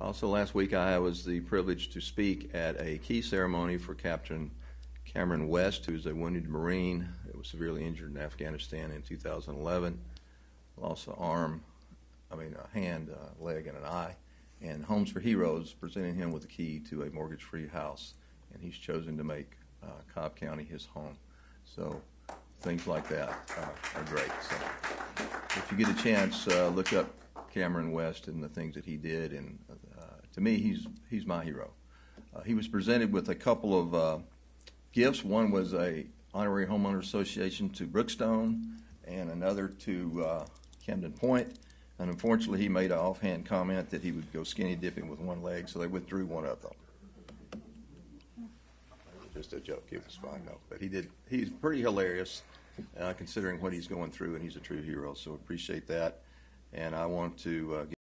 Also, last week I was the privilege to speak at a key ceremony for Captain Cameron West, who's a wounded Marine that was severely injured in Afghanistan in 2011. Lost an arm, I mean, a hand, a leg, and an eye. And Homes for Heroes presented him with the key to a mortgage free house. And he's chosen to make uh, Cobb County his home. So things like that uh, are great. So if you get a chance, uh, look up Cameron West and the things that he did. And uh, to me, he's he's my hero. Uh, he was presented with a couple of uh, gifts. One was a honorary homeowner association to Brookstone, and another to uh, Camden Point. And unfortunately, he made an offhand comment that he would go skinny dipping with one leg, so they withdrew one of them. Just a joke. It was fine, though. But he did. He's pretty hilarious, considering what he's going through, and he's a true hero. So appreciate that. And I want to uh,